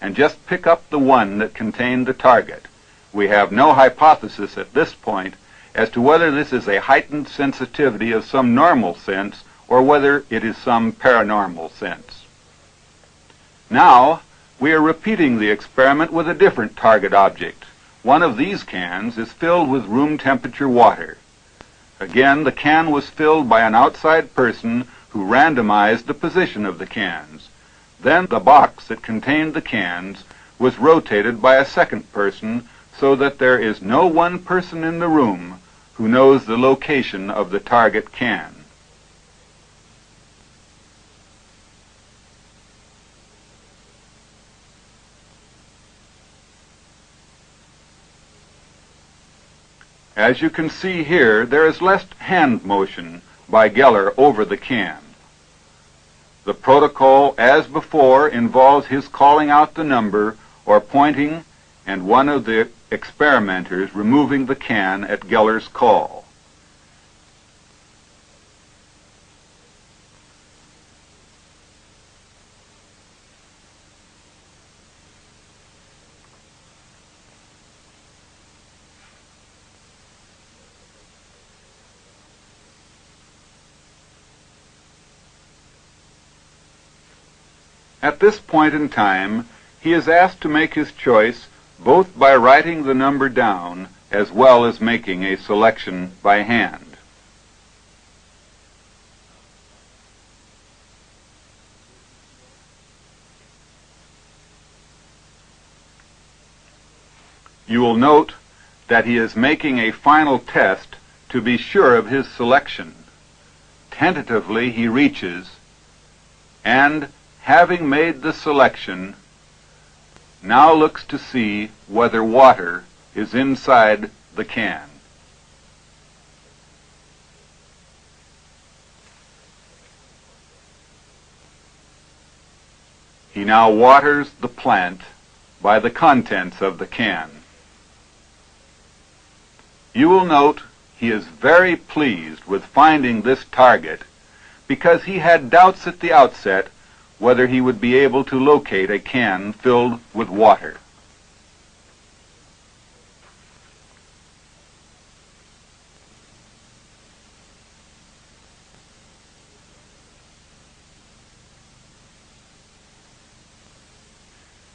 and just pick up the one that contained the target. We have no hypothesis at this point as to whether this is a heightened sensitivity of some normal sense or whether it is some paranormal sense. Now, we are repeating the experiment with a different target object. One of these cans is filled with room temperature water. Again, the can was filled by an outside person who randomized the position of the cans. Then the box that contained the cans was rotated by a second person so that there is no one person in the room who knows the location of the target can. As you can see here, there is less hand motion by Geller over the can. The protocol, as before, involves his calling out the number or pointing and one of the experimenters removing the can at Geller's call. At this point in time, he is asked to make his choice both by writing the number down as well as making a selection by hand. You will note that he is making a final test to be sure of his selection. Tentatively he reaches, and having made the selection, now looks to see whether water is inside the can. He now waters the plant by the contents of the can. You will note he is very pleased with finding this target because he had doubts at the outset whether he would be able to locate a can filled with water.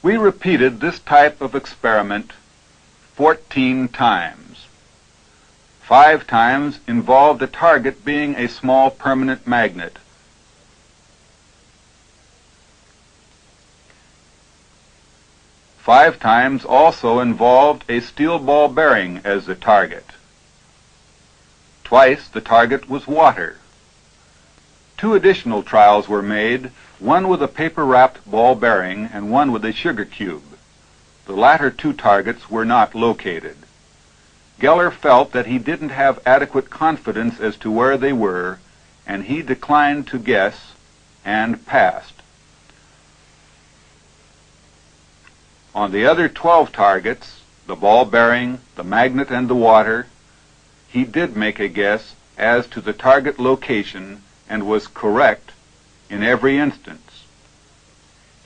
We repeated this type of experiment 14 times. Five times involved a target being a small permanent magnet. Five times also involved a steel ball bearing as the target. Twice the target was water. Two additional trials were made, one with a paper-wrapped ball bearing and one with a sugar cube. The latter two targets were not located. Geller felt that he didn't have adequate confidence as to where they were, and he declined to guess and passed. On the other 12 targets, the ball bearing, the magnet, and the water, he did make a guess as to the target location and was correct in every instance.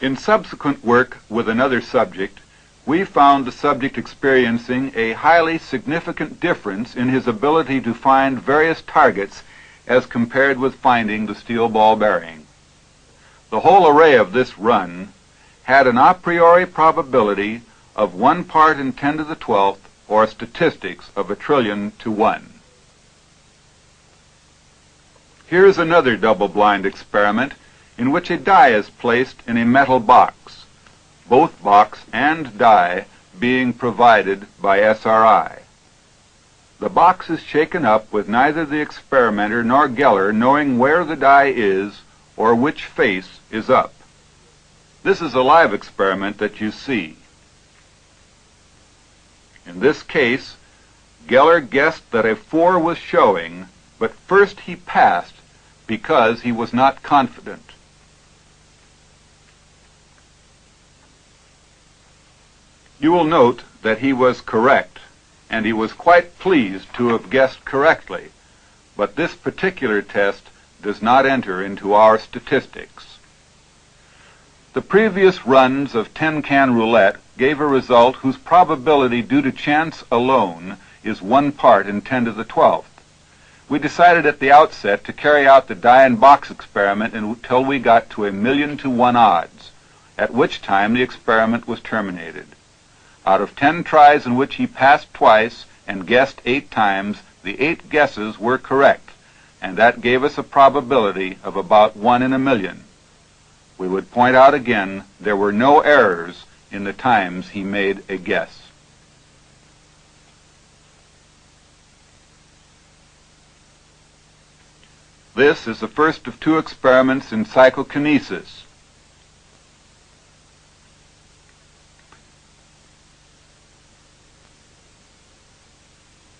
In subsequent work with another subject, we found the subject experiencing a highly significant difference in his ability to find various targets as compared with finding the steel ball bearing. The whole array of this run had an a priori probability of 1 part in 10 to the 12th, or statistics of a trillion to 1. Here is another double-blind experiment in which a die is placed in a metal box, both box and die being provided by SRI. The box is shaken up with neither the experimenter nor Geller knowing where the die is or which face is up. This is a live experiment that you see. In this case, Geller guessed that a 4 was showing, but first he passed because he was not confident. You will note that he was correct, and he was quite pleased to have guessed correctly, but this particular test does not enter into our statistics. The previous runs of 10-can roulette gave a result whose probability due to chance alone is one part in 10 to the 12th. We decided at the outset to carry out the die and box experiment until we got to a million to one odds, at which time the experiment was terminated. Out of 10 tries in which he passed twice and guessed eight times, the eight guesses were correct, and that gave us a probability of about one in a million we would point out again there were no errors in the times he made a guess. This is the first of two experiments in psychokinesis.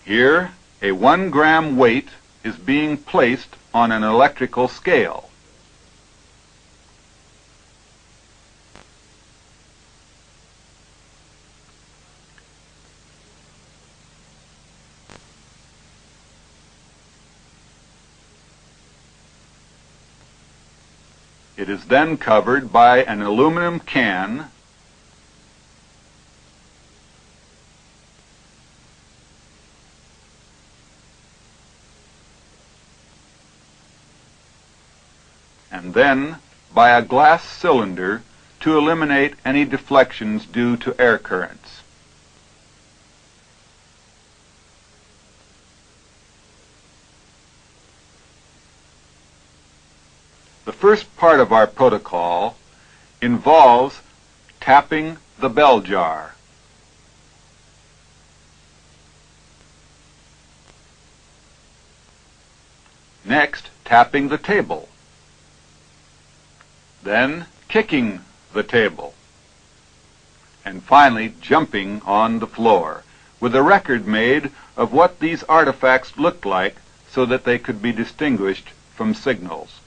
Here, a one gram weight is being placed on an electrical scale. It is then covered by an aluminum can and then by a glass cylinder to eliminate any deflections due to air currents. First part of our protocol involves tapping the bell jar. Next, tapping the table. Then, kicking the table. And finally, jumping on the floor, with a record made of what these artifacts looked like so that they could be distinguished from signals.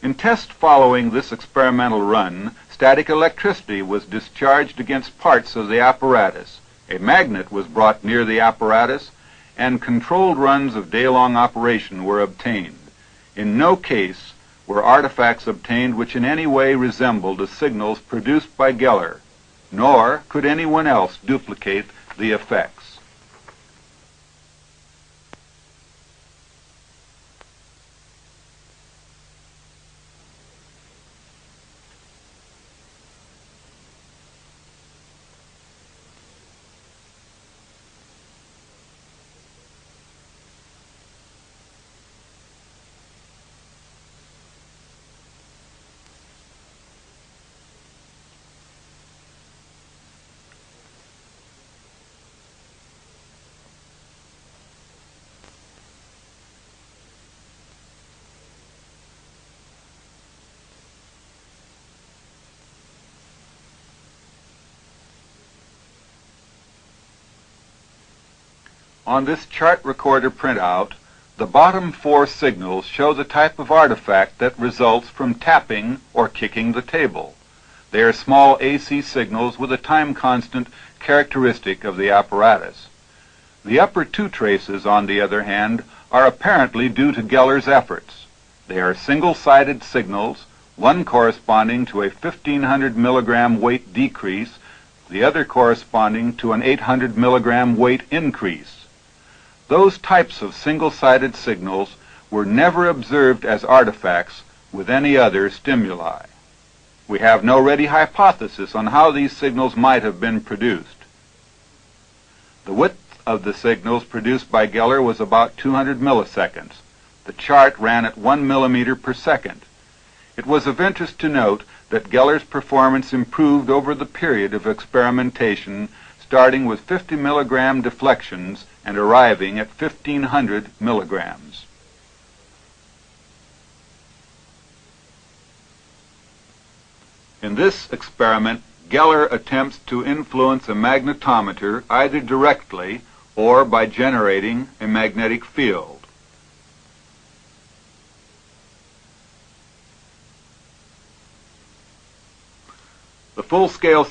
In tests following this experimental run, static electricity was discharged against parts of the apparatus. A magnet was brought near the apparatus, and controlled runs of day-long operation were obtained. In no case were artifacts obtained which in any way resembled the signals produced by Geller, nor could anyone else duplicate the effects. On this chart recorder printout, the bottom four signals show the type of artifact that results from tapping or kicking the table. They are small AC signals with a time constant characteristic of the apparatus. The upper two traces, on the other hand, are apparently due to Geller's efforts. They are single-sided signals, one corresponding to a 1500 milligram weight decrease, the other corresponding to an 800 milligram weight increase. Those types of single-sided signals were never observed as artifacts with any other stimuli. We have no ready hypothesis on how these signals might have been produced. The width of the signals produced by Geller was about 200 milliseconds. The chart ran at 1 millimeter per second. It was of interest to note that Geller's performance improved over the period of experimentation starting with 50 milligram deflections and arriving at 1500 milligrams. In this experiment, Geller attempts to influence a magnetometer either directly or by generating a magnetic field. The full-scale